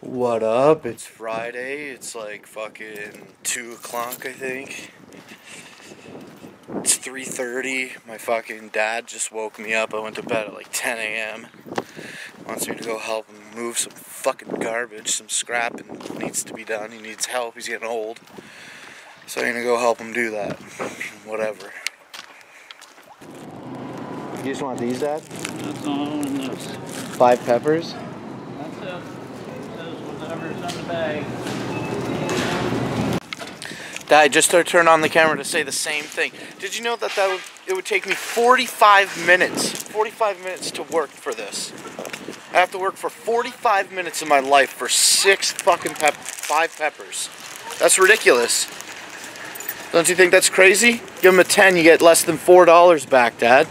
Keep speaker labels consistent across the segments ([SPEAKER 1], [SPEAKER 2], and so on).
[SPEAKER 1] What up? It's Friday. It's like fucking two o'clock, I think. It's 3:30. My fucking dad just woke me up. I went to bed at like 10 a.m. Wants me to go help him move some fucking garbage, some scrapping needs to be done. He needs help. He's getting old. So I'm gonna go help him do that. Whatever. You just want these, Dad?
[SPEAKER 2] That's all in this.
[SPEAKER 1] Five peppers. Dad, just to turn on the camera to say the same thing. Did you know that that would, it would take me 45 minutes, 45 minutes to work for this? I have to work for 45 minutes of my life for six fucking pep, five peppers. That's ridiculous. Don't you think that's crazy? Give them a 10, you get less than $4 back, Dad.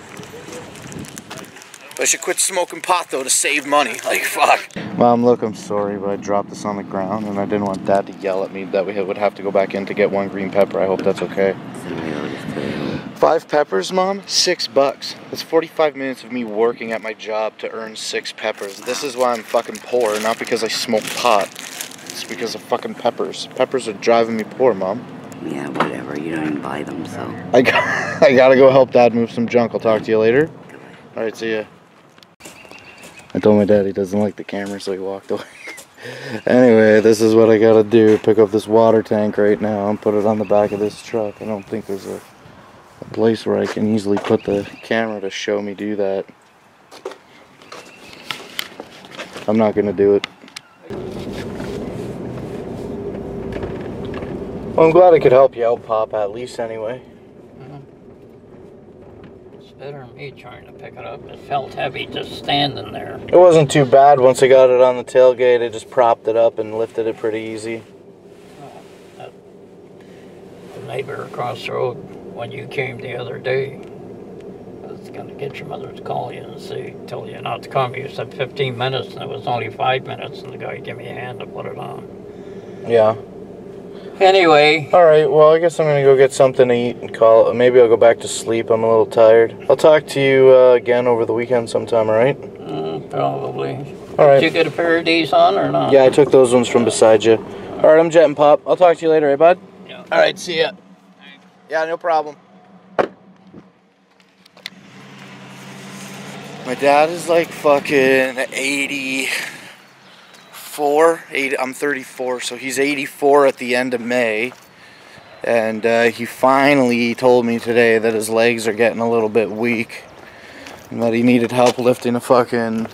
[SPEAKER 1] I should quit smoking pot though to save money. Like fuck. Mom, look, I'm sorry, but I dropped this on the ground and I didn't want Dad to yell at me that we would have to go back in to get one green pepper. I hope that's okay. Five peppers, Mom? Six bucks. That's 45 minutes of me working at my job to earn six peppers. This is why I'm fucking poor, not because I smoke pot. It's because of fucking peppers. Peppers are driving me poor, Mom.
[SPEAKER 3] Yeah, whatever. You don't even buy them, so.
[SPEAKER 1] I, got, I gotta go help Dad move some junk. I'll talk to you later. Alright, see ya. I told my dad he doesn't like the camera, so he walked away. anyway, this is what I gotta do. Pick up this water tank right now and put it on the back of this truck. I don't think there's a, a place where I can easily put the camera to show me do that. I'm not gonna do it. Well, I'm glad I could help you out, Pop, at least anyway.
[SPEAKER 2] Better than me trying to pick it up. It felt heavy just standing there.
[SPEAKER 1] It wasn't too bad once I got it on the tailgate. I just propped it up and lifted it pretty easy.
[SPEAKER 2] Uh, the neighbor across the road, when you came the other day, was going to get your mother to call you and say, tell you not to come. You said 15 minutes, and it was only five minutes, and the guy gave me a hand to put it on.
[SPEAKER 1] Yeah.
[SPEAKER 2] Anyway,
[SPEAKER 1] All right. Well, I guess I'm gonna go get something to eat and call. Maybe I'll go back to sleep. I'm a little tired. I'll talk to you uh, again over the weekend sometime. All right.
[SPEAKER 2] mm, probably.
[SPEAKER 1] All right.
[SPEAKER 2] Did you get a pair of these on or not?
[SPEAKER 1] Yeah, I took those ones from beside you. All right. I'm jetting pop. I'll talk to you later, eh, bud?
[SPEAKER 2] Yeah.
[SPEAKER 1] All right. See ya. Yeah, no problem. My dad is like fucking 84. Eight, I'm 34, so he's 84 at the end of May. And uh, he finally told me today that his legs are getting a little bit weak. And that he needed help lifting a fucking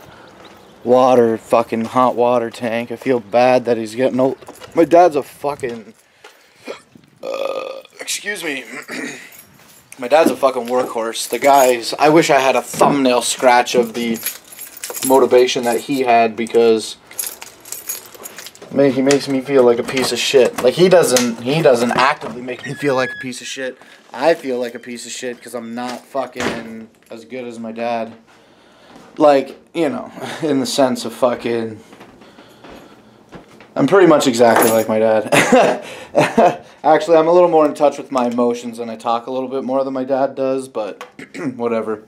[SPEAKER 1] water, fucking hot water tank. I feel bad that he's getting old. My dad's a fucking. Uh, excuse me. My dad's a fucking workhorse. The guy's. I wish I had a thumbnail scratch of the motivation that he had because. He makes me feel like a piece of shit. Like he doesn't. He doesn't actively make me feel like a piece of shit. I feel like a piece of shit because I'm not fucking as good as my dad. Like you know, in the sense of fucking. I'm pretty much exactly like my dad. Actually, I'm a little more in touch with my emotions and I talk a little bit more than my dad does, but whatever.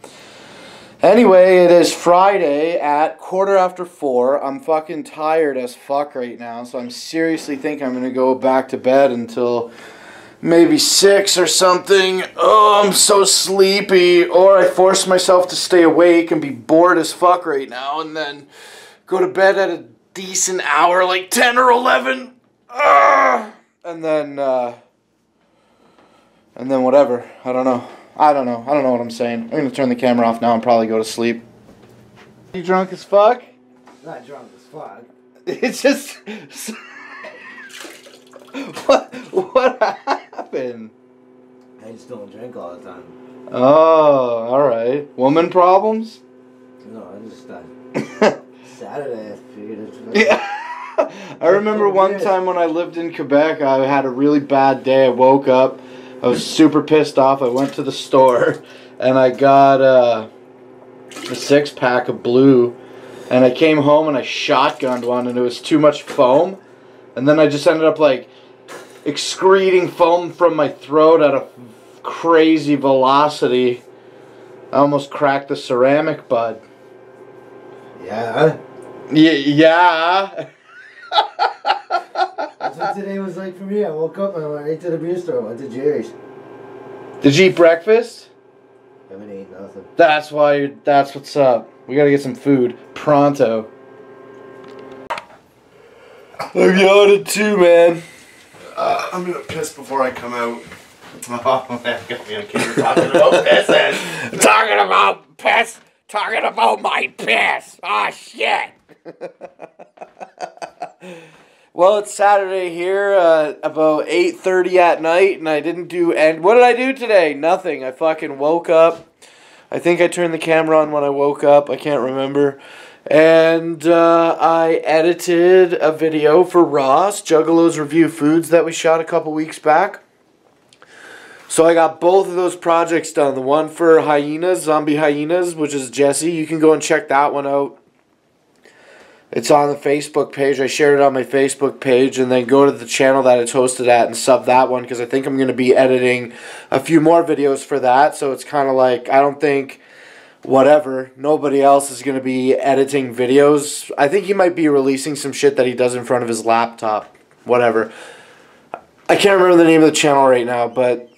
[SPEAKER 1] Anyway, it is Friday at quarter after four. I'm fucking tired as fuck right now, so I'm seriously thinking I'm gonna go back to bed until maybe six or something. Oh, I'm so sleepy. Or I force myself to stay awake and be bored as fuck right now and then go to bed at a decent hour, like 10 or 11. Ah! And then, uh, and then whatever. I don't know. I don't know. I don't know what I'm saying. I'm gonna turn the camera off now and probably go to sleep. You drunk as fuck?
[SPEAKER 4] Not drunk as fuck.
[SPEAKER 1] It's just. what? What happened?
[SPEAKER 4] I just don't drink all the time.
[SPEAKER 1] Oh, all right. Woman problems?
[SPEAKER 4] No, I just uh, Saturday I figured it's
[SPEAKER 1] Yeah. I remember one time when I lived in Quebec, I had a really bad day. I woke up, I was super pissed off. I went to the store and I got uh, a six pack of blue. And I came home and I shotgunned one and it was too much foam. And then I just ended up like excreting foam from my throat at a crazy velocity. I almost cracked the ceramic bud.
[SPEAKER 4] Yeah.
[SPEAKER 1] Yeah, yeah.
[SPEAKER 4] That's what today was like for me. I woke up and I went right to the beer store. Went to Jerry's.
[SPEAKER 1] Did you eat breakfast?
[SPEAKER 4] I haven't ate nothing.
[SPEAKER 1] That's why. You're, that's what's up. We gotta get some food pronto. I'm yawning too, man.
[SPEAKER 5] Uh, I'm gonna piss before I come out. Oh man, got me on camera talking about pissing.
[SPEAKER 1] Talking about piss. Talking about my piss. Oh shit. well, it's Saturday here, uh, about eight thirty at night, and I didn't do. And what did I do today? Nothing. I fucking woke up. I think I turned the camera on when I woke up. I can't remember. And uh, I edited a video for Ross, Juggalos Review Foods, that we shot a couple weeks back. So I got both of those projects done. The one for hyenas, zombie hyenas, which is Jesse. You can go and check that one out. It's on the Facebook page. I shared it on my Facebook page, and then go to the channel that it's hosted at and sub that one because I think I'm going to be editing a few more videos for that. So it's kind of like I don't think whatever nobody else is going to be editing videos. I think he might be releasing some shit that he does in front of his laptop. Whatever. I can't remember the name of the channel right now, but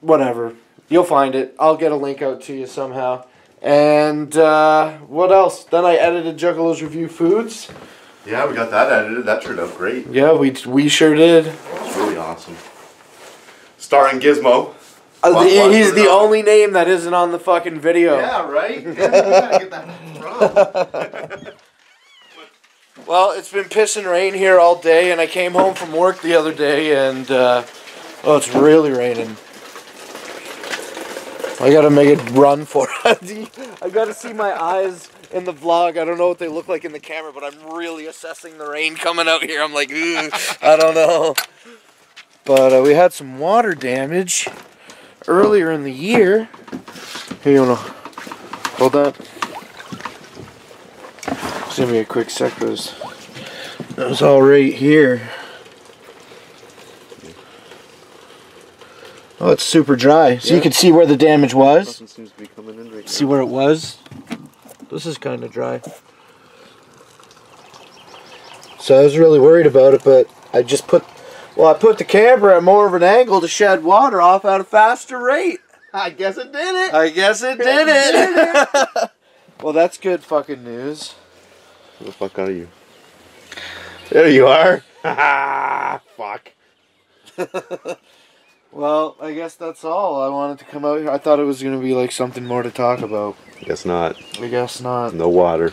[SPEAKER 1] whatever. You'll find it. I'll get a link out to you somehow. And uh, what else? Then I edited Juggalos Review Foods.
[SPEAKER 5] Yeah, we got that edited. That turned out great.
[SPEAKER 1] Yeah, we we sure did.
[SPEAKER 5] It's really awesome. Starring Gizmo.
[SPEAKER 1] Uh, the- he's the
[SPEAKER 5] it
[SPEAKER 1] only name that isn't on the fucking video.
[SPEAKER 5] Yeah, right? Yeah, get that.
[SPEAKER 1] Well, it's been pissing rain here all day, and I came home from work the other day, and uh, oh, it's really raining. I gotta make it run for it. I gotta see my eyes in the vlog. I don't know what they look like in the camera, but I'm really assessing the rain coming out here. I'm like, I don't know. But uh, we had some water damage earlier in the year. Here, you wanna hold that? Just give me a quick sec. Those, that was all right here. Oh, it's super dry. So you can see where the damage was.
[SPEAKER 5] Nothing seems to be coming in right
[SPEAKER 1] See where it was. This is kind of dry. So I was really worried about it, but I just put, well, I put the camera at more of an angle to shed water off at a faster rate.
[SPEAKER 5] I guess it did it.
[SPEAKER 1] I guess it did it. well, that's good fucking news.
[SPEAKER 5] What the fuck are you? There you are. fuck.
[SPEAKER 1] Well, I guess that's all. I wanted to come out here. I thought it was going to be like something more to talk about.
[SPEAKER 5] Guess not.
[SPEAKER 1] I guess not.
[SPEAKER 5] No water.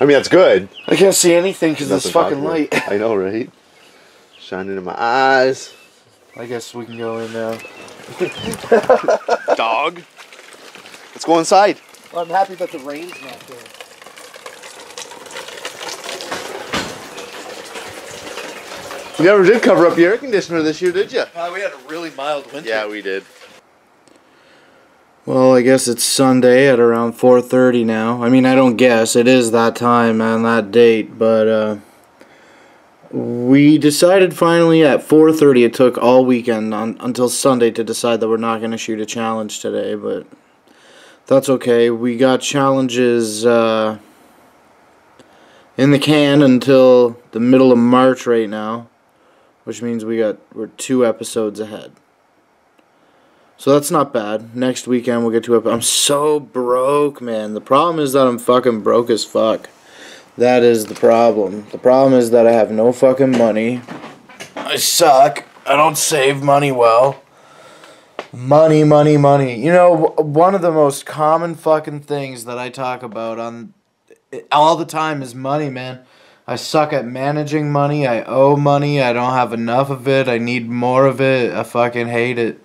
[SPEAKER 5] I mean, that's good.
[SPEAKER 1] I can't see anything because it's fucking light.
[SPEAKER 5] I know, right? Shining in my eyes.
[SPEAKER 1] I guess we can go in now.
[SPEAKER 5] Dog. Let's go inside.
[SPEAKER 1] Well, I'm happy that the rain's not there.
[SPEAKER 5] You never did cover up your air conditioner this year, did you?
[SPEAKER 1] Uh, we had a really mild winter.
[SPEAKER 5] Yeah, we did.
[SPEAKER 1] Well, I guess it's Sunday at around 4:30 now. I mean, I don't guess it is that time and that date, but uh, we decided finally at 4:30. It took all weekend on, until Sunday to decide that we're not going to shoot a challenge today, but that's okay. We got challenges uh, in the can until the middle of March right now, which means we got we're two episodes ahead. So that's not bad. Next weekend we'll get to it. I'm so broke, man. The problem is that I'm fucking broke as fuck. That is the problem. The problem is that I have no fucking money. I suck. I don't save money well. Money, money, money. You know, one of the most common fucking things that I talk about on all the time is money, man. I suck at managing money. I owe money. I don't have enough of it. I need more of it. I fucking hate it.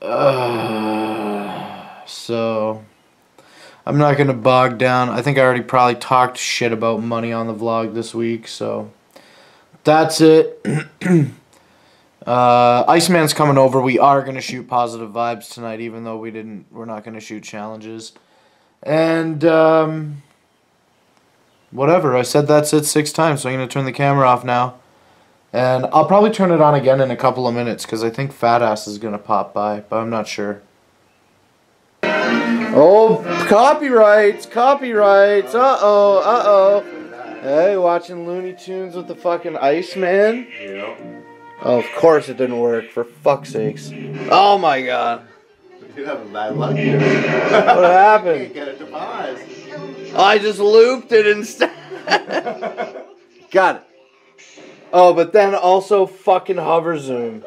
[SPEAKER 1] Uh, so I'm not gonna bog down. I think I already probably talked shit about money on the vlog this week, so that's it. uh, Iceman's coming over. We are gonna shoot positive vibes tonight, even though we didn't. We're not gonna shoot challenges, and um, whatever. I said that's it six times, so I'm gonna turn the camera off now. And I'll probably turn it on again in a couple of minutes because I think Fat Ass is going to pop by, but I'm not sure. Oh, copyrights, copyrights. Uh oh, uh oh. Hey, watching Looney Tunes with the fucking Iceman.
[SPEAKER 5] Yeah.
[SPEAKER 1] Oh, of course it didn't work. For fuck's sakes. Oh my god.
[SPEAKER 5] You're having bad luck here.
[SPEAKER 1] What happened?
[SPEAKER 5] Can't Get it to pause.
[SPEAKER 1] I just looped it instead. Got it. Oh, but then also fucking hover zoom.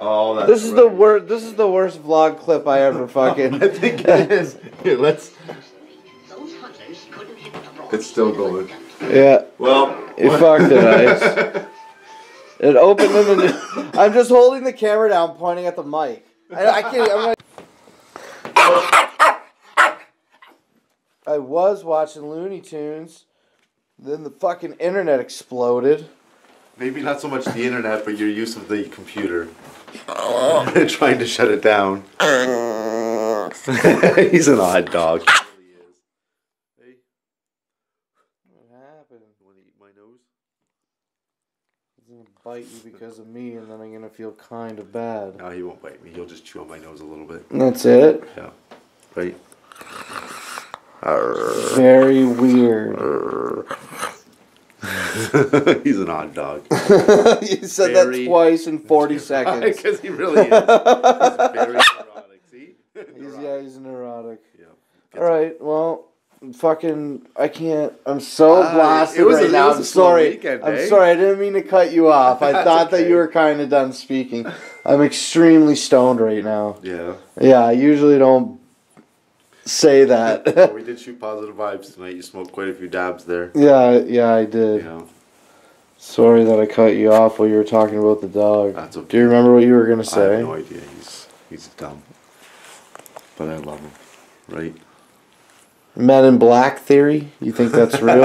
[SPEAKER 5] Oh, that's
[SPEAKER 1] This is the worst. This is the worst vlog clip I ever fucking.
[SPEAKER 5] I think it is. Here, let's. It's still going.
[SPEAKER 1] yeah,
[SPEAKER 5] Well,
[SPEAKER 1] You fucked it, Ice. it opened in the. I'm just holding the camera down, pointing at the mic. I, I can't. I'm not. Was watching Looney Tunes. Then the fucking internet exploded.
[SPEAKER 5] Maybe not so much the internet, but your use of the computer. Trying to shut it down. He's an odd dog. Hey,
[SPEAKER 1] What happened?
[SPEAKER 5] you want to eat my nose?
[SPEAKER 1] He's gonna bite you because of me, and then I'm gonna feel kind of bad.
[SPEAKER 5] No, he won't bite me. He'll just chew on my nose a little bit.
[SPEAKER 1] And that's it.
[SPEAKER 5] Yeah. Right?
[SPEAKER 1] Very weird.
[SPEAKER 5] He's an odd dog.
[SPEAKER 1] you said that twice in 40 seconds.
[SPEAKER 5] Because he really is. He's very neurotic. See?
[SPEAKER 1] He's, yeah, he's neurotic.
[SPEAKER 5] Yeah.
[SPEAKER 1] All right, well, fucking, I can't. I'm so
[SPEAKER 5] Ah,
[SPEAKER 1] blasted
[SPEAKER 5] it was a-
[SPEAKER 1] right
[SPEAKER 5] it
[SPEAKER 1] now.
[SPEAKER 5] was
[SPEAKER 1] I'm
[SPEAKER 5] a
[SPEAKER 1] sorry.
[SPEAKER 5] weekend,
[SPEAKER 1] I'm
[SPEAKER 5] eh?
[SPEAKER 1] sorry. I didn't mean to cut you off. I
[SPEAKER 5] That's
[SPEAKER 1] thought that you were kind of done speaking. I'm extremely stoned right now.
[SPEAKER 5] Yeah.
[SPEAKER 1] Yeah, I usually don't say
[SPEAKER 5] Well,
[SPEAKER 1] that.
[SPEAKER 5] we did shoot positive vibes tonight. You smoked quite a few dabs there.
[SPEAKER 1] yeah, yeah, I did.
[SPEAKER 5] Yeah.
[SPEAKER 1] Sorry that I cut you off while you were talking about the dog.
[SPEAKER 5] That's okay.
[SPEAKER 1] Do you remember what you were gonna say?
[SPEAKER 5] I
[SPEAKER 1] say?
[SPEAKER 5] have no idea. He's he's dumb. But I love him. Right?
[SPEAKER 1] Men in Black theory? You think that's real?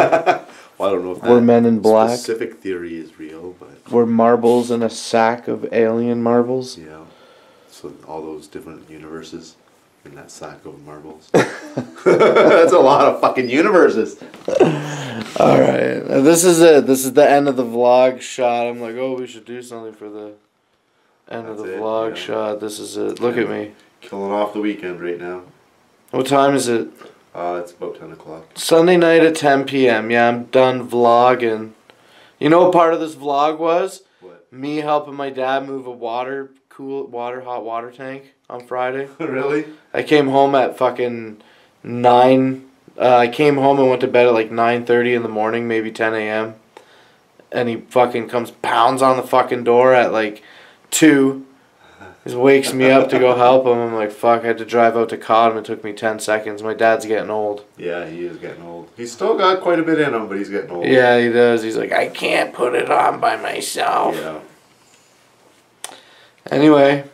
[SPEAKER 5] Well, I don't know if that
[SPEAKER 1] Were men in black?
[SPEAKER 5] specific theory is real, but
[SPEAKER 1] Were marbles in a sack of alien marbles?
[SPEAKER 5] yeah. So all those different universes in that sack of marbles. That's a lot of fucking universes.
[SPEAKER 1] All right, this is it. This is the end of the vlog shot. I'm like, oh, we should do something for the end of the
[SPEAKER 5] it,
[SPEAKER 1] vlog
[SPEAKER 5] yeah.
[SPEAKER 1] shot. This is it. Look at me.
[SPEAKER 5] Killing off the weekend right now.
[SPEAKER 1] What time is it?
[SPEAKER 5] Uh, it's about ten o'clock.
[SPEAKER 1] Sunday night at 10 p.m. Yeah, I'm done vlogging. You know what part of this vlog was?
[SPEAKER 5] What?
[SPEAKER 1] Me helping my dad move a water cool water hot water tank on Friday.
[SPEAKER 5] really?
[SPEAKER 1] I came home at fucking nine. Uh, I came home and went to bed at like nine thirty in the morning, maybe ten a.m. And he fucking comes pounds on the fucking door at like two. Just wakes me up to go help him. I'm like, fuck. I had to drive out to Cottam. It took me ten seconds. My dad's getting old.
[SPEAKER 5] Yeah, he is getting old. He's still got quite a bit in him, but he's getting old.
[SPEAKER 1] Yeah, he does. He's like, I can't put it on by myself.
[SPEAKER 5] Yeah.
[SPEAKER 1] Anyway,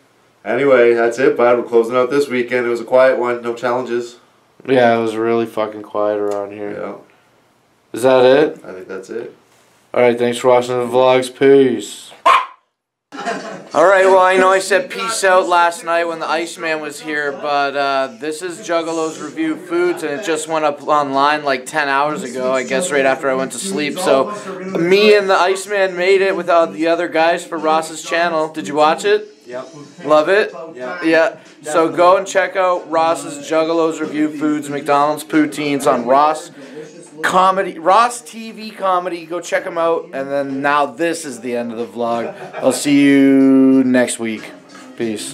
[SPEAKER 5] Anyway, that's it, bud. We're closing out this weekend. It was a quiet one. No challenges.
[SPEAKER 1] yeah, it was really fucking quiet around here.
[SPEAKER 5] Yeah.
[SPEAKER 1] Is that it?
[SPEAKER 5] I think that's it.
[SPEAKER 1] All right, thanks for watching the vlogs. Peace. All right, well, I know I said peace out last night when the Iceman was here, but uh, this is Juggalo's Review Foods, and it just went up online like 10 hours ago, I guess right after I went to sleep. So, me and the Iceman made it without the other guys for Ross's channel. Did you watch it?
[SPEAKER 4] Yep.
[SPEAKER 1] Love it?
[SPEAKER 4] Yeah.
[SPEAKER 1] Yeah. So go and check out Ross's Juggalo's Review Foods, McDonald's Poutines on Ross Comedy, Ross TV Comedy. Go check them out. And then now this is the end of the vlog. I'll see you next week. Peace.